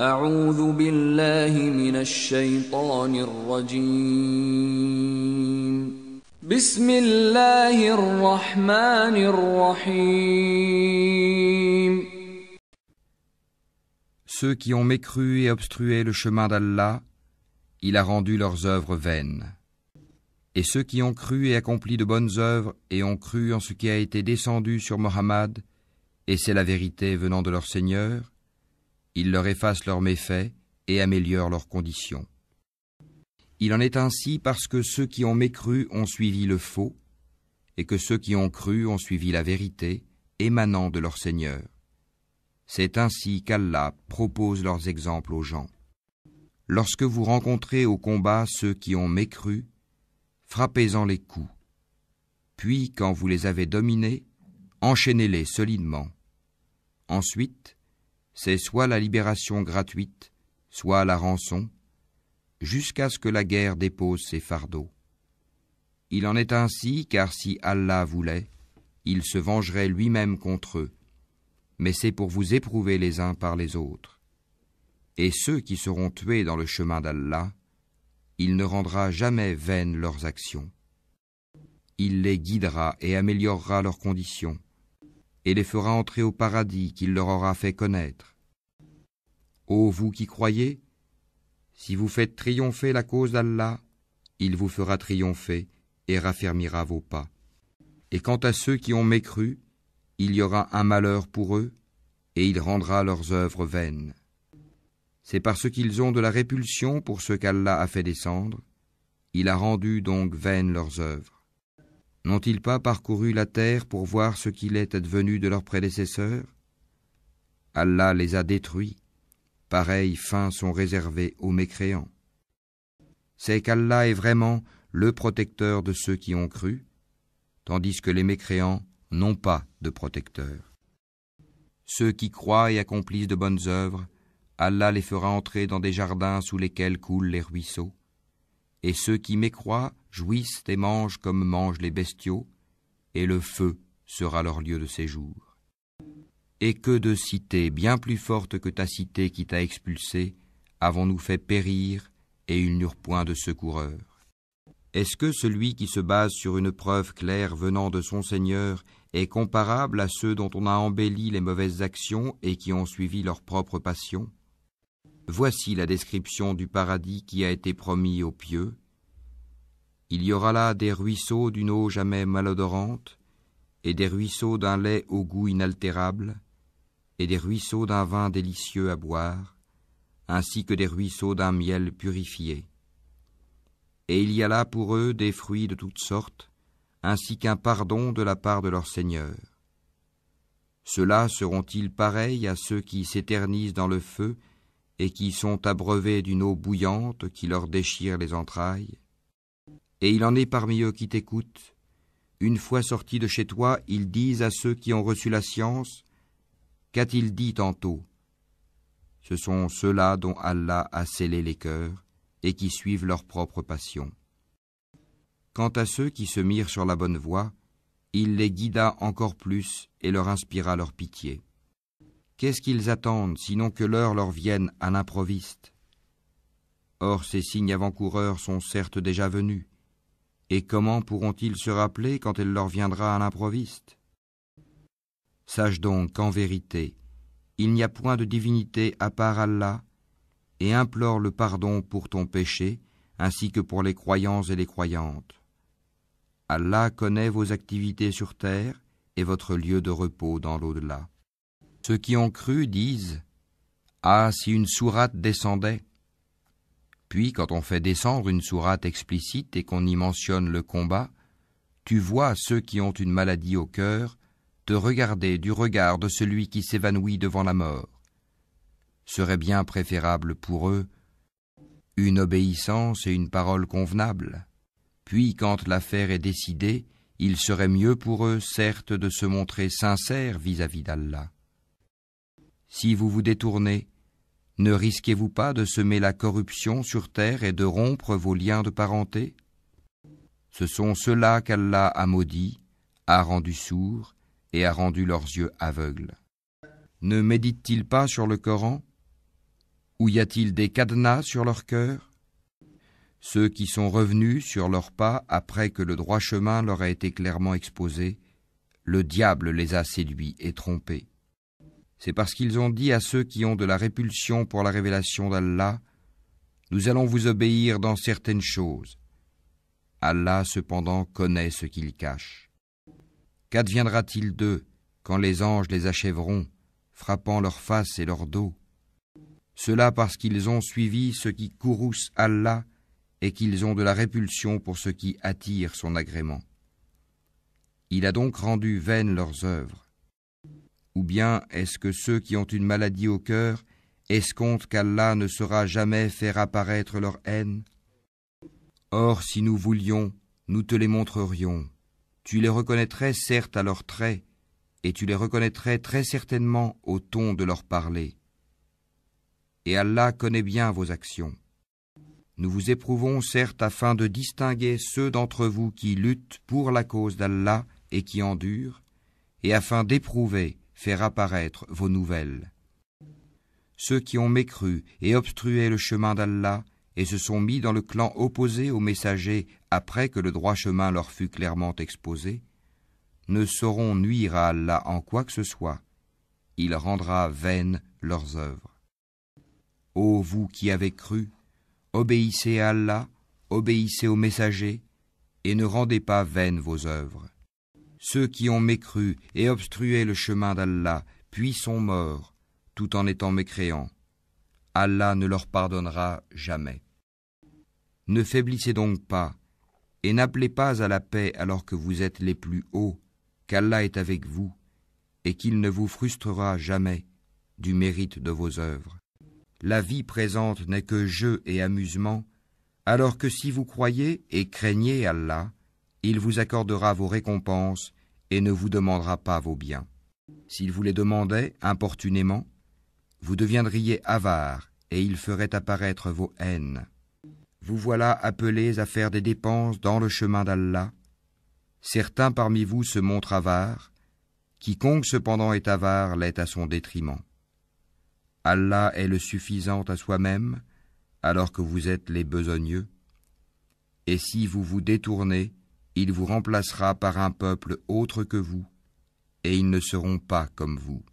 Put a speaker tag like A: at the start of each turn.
A: أعوذ بالله من الشيطان الرجيم بسم الله الرحمن الرحيم
B: Ceux qui ont mécru et obstrué le chemin d'Allah, il a rendu leurs œuvres vaines. Et ceux qui ont cru et accompli de bonnes œuvres et ont cru en ce qui a été descendu sur Mohammed, et c'est la vérité venant de leur Seigneur, il leur efface leurs méfaits et améliore leurs conditions. Il en est ainsi parce que ceux qui ont mécru ont suivi le faux, et que ceux qui ont cru ont suivi la vérité émanant de leur Seigneur. C'est ainsi qu'Allah propose leurs exemples aux gens. Lorsque vous rencontrez au combat ceux qui ont mécru, frappez-en les coups. Puis, quand vous les avez dominés, enchaînez-les solidement. Ensuite, c'est soit la libération gratuite, soit la rançon, jusqu'à ce que la guerre dépose ses fardeaux. Il en est ainsi car si Allah voulait, il se vengerait lui-même contre eux mais c'est pour vous éprouver les uns par les autres. Et ceux qui seront tués dans le chemin d'Allah, il ne rendra jamais vaines leurs actions. Il les guidera et améliorera leurs conditions, et les fera entrer au paradis qu'il leur aura fait connaître. Ô vous qui croyez, si vous faites triompher la cause d'Allah, il vous fera triompher et raffermira vos pas. Et quant à ceux qui ont mécru, il y aura un malheur pour eux, et il rendra leurs œuvres vaines. C'est parce qu'ils ont de la répulsion pour ce qu'Allah a fait descendre, il a rendu donc vaines leurs œuvres. N'ont-ils pas parcouru la terre pour voir ce qu'il est advenu de leurs prédécesseurs? Allah les a détruits, pareilles fins sont réservées aux mécréants. C'est qu'Allah est vraiment le protecteur de ceux qui ont cru, tandis que les mécréants n'ont pas de protecteur. Ceux qui croient et accomplissent de bonnes œuvres, Allah les fera entrer dans des jardins sous lesquels coulent les ruisseaux. Et ceux qui mécroient jouissent et mangent comme mangent les bestiaux, et le feu sera leur lieu de séjour. Et que de cités bien plus fortes que ta cité qui t'a expulsé avons-nous fait périr, et ils n'eurent point de secoureur. Est-ce que celui qui se base sur une preuve claire venant de son Seigneur est comparable à ceux dont on a embelli les mauvaises actions et qui ont suivi leur propre passion? Voici la description du paradis qui a été promis aux pieux. Il y aura là des ruisseaux d'une eau jamais malodorante, et des ruisseaux d'un lait au goût inaltérable, et des ruisseaux d'un vin délicieux à boire, ainsi que des ruisseaux d'un miel purifié. Et il y a là pour eux des fruits de toutes sortes, ainsi qu'un pardon de la part de leur Seigneur. Ceux-là seront-ils pareils à ceux qui s'éternisent dans le feu et qui sont abreuvés d'une eau bouillante qui leur déchire les entrailles? Et il en est parmi eux qui t'écoutent. Une fois sortis de chez toi, ils disent à ceux qui ont reçu la science, Qu'a-t-il dit tantôt? Ce sont ceux-là dont Allah a scellé les cœurs et qui suivent leur propre passion. Quant à ceux qui se mirent sur la bonne voie, il les guida encore plus et leur inspira leur pitié. Qu'est-ce qu'ils attendent sinon que l'heure leur vienne à l'improviste? Or ces signes avant-coureurs sont certes déjà venus, et comment pourront-ils se rappeler quand elle leur viendra à l'improviste? Sache donc qu'en vérité, il n'y a point de divinité à part Allah, et implore le pardon pour ton péché, ainsi que pour les croyants et les croyantes. Allah connaît vos activités sur terre et votre lieu de repos dans l'au-delà. Ceux qui ont cru disent Ah, si une sourate descendait Puis, quand on fait descendre une sourate explicite et qu'on y mentionne le combat, tu vois ceux qui ont une maladie au cœur te regarder du regard de celui qui s'évanouit devant la mort. Serait bien préférable pour eux une obéissance et une parole convenable puis quand l'affaire est décidée, il serait mieux pour eux, certes, de se montrer sincères vis-à-vis d'Allah. Si vous vous détournez, ne risquez-vous pas de semer la corruption sur terre et de rompre vos liens de parenté? Ce sont ceux-là qu'Allah a maudits, a rendus sourds et a rendu leurs yeux aveugles. Ne médite-t-il pas sur le Coran? Ou y a-t-il des cadenas sur leur cœur? Ceux qui sont revenus sur leurs pas après que le droit chemin leur a été clairement exposé, le diable les a séduits et trompés. C'est parce qu'ils ont dit à ceux qui ont de la répulsion pour la révélation d'Allah, Nous allons vous obéir dans certaines choses. Allah cependant connaît ce qu'ils cachent. Qu'adviendra-t-il d'eux quand les anges les achèveront, frappant leur face et leur dos? Cela parce qu'ils ont suivi ce qui courrouce Allah et qu'ils ont de la répulsion pour ce qui attire son agrément. Il a donc rendu vaines leurs œuvres. Ou bien est-ce que ceux qui ont une maladie au cœur escomptent qu'Allah ne saura jamais faire apparaître leur haine? Or, si nous voulions, nous te les montrerions. Tu les reconnaîtrais certes à leurs traits, et tu les reconnaîtrais très certainement au ton de leur parler. Et Allah connaît bien vos actions. Nous vous éprouvons certes afin de distinguer ceux d'entre vous qui luttent pour la cause d'Allah et qui endurent, et afin d'éprouver, faire apparaître vos nouvelles. Ceux qui ont mécru et obstrué le chemin d'Allah et se sont mis dans le clan opposé aux messagers après que le droit chemin leur fut clairement exposé, ne sauront nuire à Allah en quoi que ce soit. Il rendra vaines leurs œuvres. Ô vous qui avez cru, obéissez à Allah, obéissez aux messagers, et ne rendez pas vaines vos œuvres. Ceux qui ont mécru et obstrué le chemin d'Allah, puis sont morts, tout en étant mécréants, Allah ne leur pardonnera jamais. Ne faiblissez donc pas, et n'appelez pas à la paix alors que vous êtes les plus hauts, qu'Allah est avec vous, et qu'il ne vous frustrera jamais du mérite de vos œuvres. La vie présente n'est que jeu et amusement, alors que si vous croyez et craignez Allah, il vous accordera vos récompenses et ne vous demandera pas vos biens. S'il vous les demandait importunément, vous deviendriez avare et il ferait apparaître vos haines. Vous voilà appelés à faire des dépenses dans le chemin d'Allah. Certains parmi vous se montrent avares, quiconque cependant est avare l'est à son détriment. Allah est le suffisant à soi-même, alors que vous êtes les besogneux. Et si vous vous détournez, il vous remplacera par un peuple autre que vous, et ils ne seront pas comme vous.